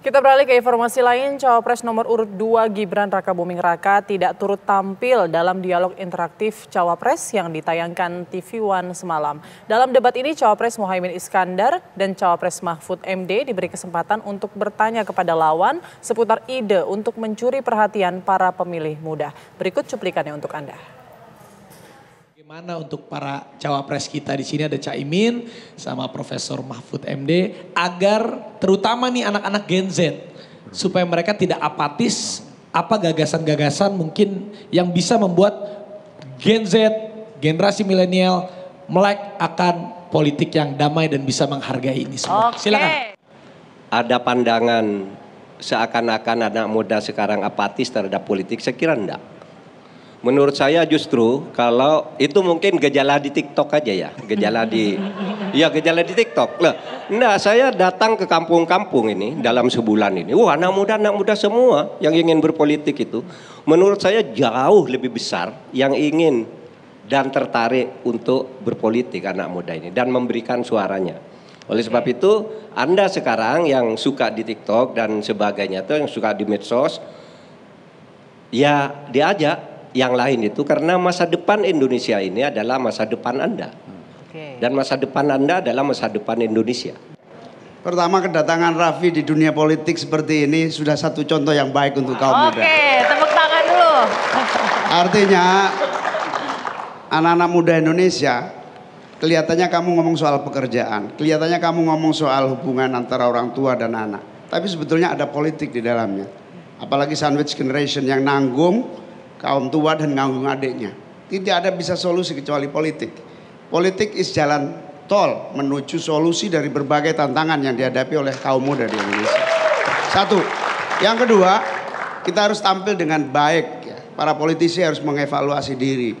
Kita beralih ke informasi lain, Cawapres nomor urut 2 Gibran Raka Buming Raka tidak turut tampil dalam dialog interaktif Cawapres yang ditayangkan TV One semalam. Dalam debat ini Cawapres Mohaimin Iskandar dan Cawapres Mahfud MD diberi kesempatan untuk bertanya kepada lawan seputar ide untuk mencuri perhatian para pemilih muda. Berikut cuplikannya untuk Anda. Bagaimana untuk para cawapres kita di sini ada Caimin sama Profesor Mahfud MD agar terutama nih anak-anak Gen Z supaya mereka tidak apatis apa gagasan-gagasan mungkin yang bisa membuat Gen Z, generasi milenial melek akan politik yang damai dan bisa menghargai ini semua. Oke. Silakan. Ada pandangan seakan-akan anak muda sekarang apatis terhadap politik, saya kira enggak. Menurut saya justru kalau itu mungkin gejala di TikTok aja ya, gejala di ya gejala di TikTok. Lah, enggak saya datang ke kampung-kampung ini dalam sebulan ini. Wah, anak muda anak muda semua yang ingin berpolitik itu menurut saya jauh lebih besar yang ingin dan tertarik untuk berpolitik anak muda ini dan memberikan suaranya. Oleh sebab itu, Anda sekarang yang suka di TikTok dan sebagainya itu yang suka di medsos ya diajak yang lain itu karena masa depan Indonesia ini adalah masa depan Anda. Oke. Dan masa depan Anda adalah masa depan Indonesia. Pertama kedatangan Raffi di dunia politik seperti ini sudah satu contoh yang baik untuk kaum Oke, muda. tepuk tangan dulu. Artinya anak-anak muda Indonesia kelihatannya kamu ngomong soal pekerjaan, kelihatannya kamu ngomong soal hubungan antara orang tua dan anak. Tapi sebetulnya ada politik di dalamnya. Apalagi sandwich generation yang nanggung kaum tua dan nanggung adiknya. Tidak ada bisa solusi kecuali politik. Politik is jalan tol menuju solusi dari berbagai tantangan yang dihadapi oleh kaum muda di Indonesia. Satu. Yang kedua, kita harus tampil dengan baik. ya. Para politisi harus mengevaluasi diri.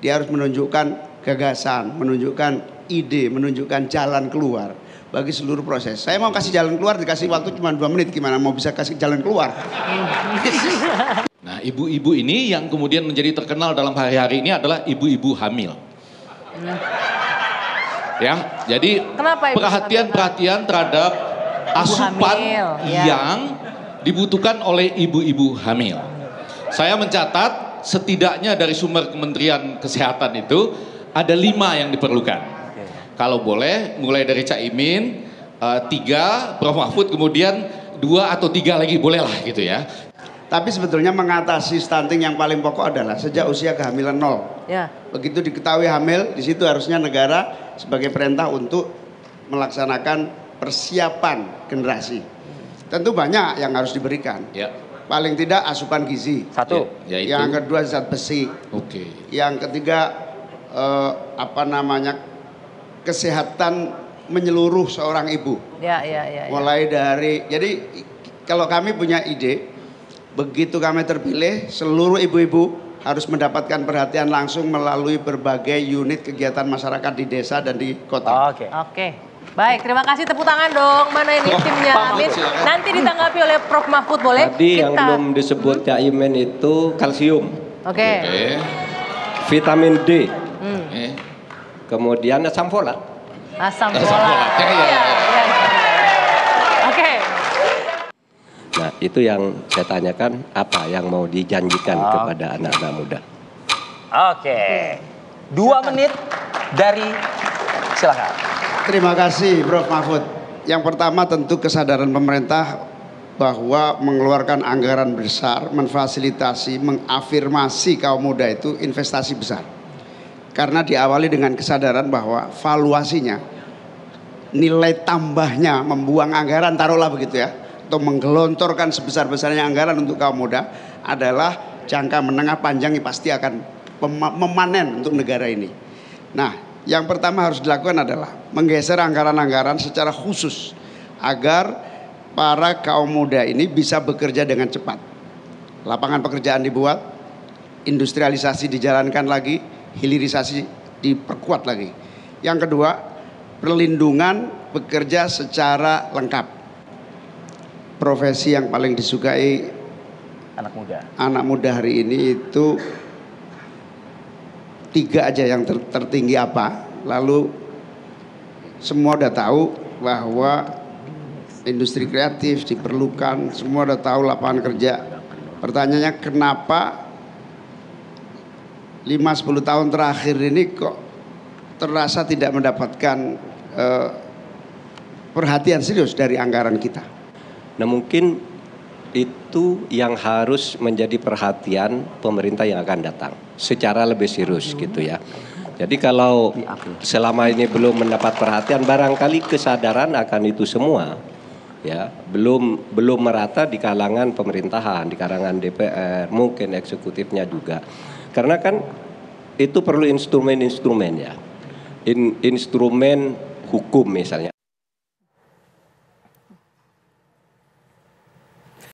Dia harus menunjukkan gagasan, menunjukkan ide, menunjukkan jalan keluar bagi seluruh proses. Saya mau kasih jalan keluar, dikasih waktu cuma dua menit. Gimana mau bisa kasih jalan keluar? Ibu-ibu ini yang kemudian menjadi terkenal dalam hari-hari ini adalah ibu-ibu hamil. Ya, jadi perhatian-perhatian terhadap asupan hamil, ya. yang dibutuhkan oleh ibu-ibu hamil. Saya mencatat setidaknya dari sumber Kementerian Kesehatan itu ada lima yang diperlukan. Kalau boleh, mulai dari Caimin, eh, tiga, Prof Mahfud, kemudian dua atau tiga lagi bolehlah gitu ya. Tapi sebetulnya mengatasi stunting yang paling pokok adalah sejak usia kehamilan nol. Ya. Begitu diketahui hamil, di situ harusnya negara sebagai perintah untuk melaksanakan persiapan generasi. Tentu banyak yang harus diberikan. Ya, Paling tidak asupan gizi. Satu. ya, yaitu. Yang kedua zat besi. Oke. Yang ketiga eh, apa namanya kesehatan menyeluruh seorang ibu. Ya, ya, ya. ya. Mulai dari jadi kalau kami punya ide, begitu kami terpilih, seluruh ibu-ibu harus mendapatkan perhatian langsung melalui berbagai unit kegiatan masyarakat di desa dan di kota. Oke. Oke. Baik, terima kasih tepuk tangan dong. Mana ini Oh, timnya Amin? Nanti ditanggapi oleh Prof Mahfud boleh? Tadi yang Kita- belum disebut Caimin itu kalsium, Oke. Oke. vitamin D, Hmm. Kemudian asam folat. Asam Asam folat. folat. Ya, ya, ya. iya. Oke. Nah, itu yang saya tanyakan apa yang mau dijanjikan Ah. kepada anak-anak muda. Oke. Dua menit dari silakan. Terima kasih Prof Mahfud. Yang pertama tentu kesadaran pemerintah bahwa mengeluarkan anggaran besar, memfasilitasi, mengafirmasi kaum muda itu investasi besar. Karena diawali dengan kesadaran bahwa valuasinya, nilai tambahnya membuang anggaran taruhlah begitu ya, atau menggelontorkan sebesar-besarnya anggaran untuk kaum muda adalah jangka menengah panjang yang pasti akan memanen untuk negara ini. Nah, yang pertama harus dilakukan adalah menggeser anggaran-anggaran secara khusus agar para kaum muda ini bisa bekerja dengan cepat. Lapangan pekerjaan dibuat, industrialisasi dijalankan lagi, hilirisasi diperkuat lagi. Yang kedua, perlindungan bekerja secara lengkap. Profesi yang paling disukai Anak muda. anak muda hari ini itu tiga aja yang ter- tertinggi apa lalu semua udah tahu bahwa industri kreatif diperlukan, semua udah tahu lapangan kerja. Pertanyaannya kenapa 5-10 tahun terakhir ini kok terasa tidak mendapatkan eh, perhatian serius dari anggaran kita. Nah mungkin itu yang harus menjadi perhatian pemerintah yang akan datang secara lebih serius gitu ya. Jadi kalau selama ini belum mendapat perhatian barangkali kesadaran akan itu semua ya belum belum merata di kalangan pemerintahan, di kalangan DPR, mungkin eksekutifnya juga. Karena kan itu perlu instrumen-instrumen ya. In, instrumen hukum misalnya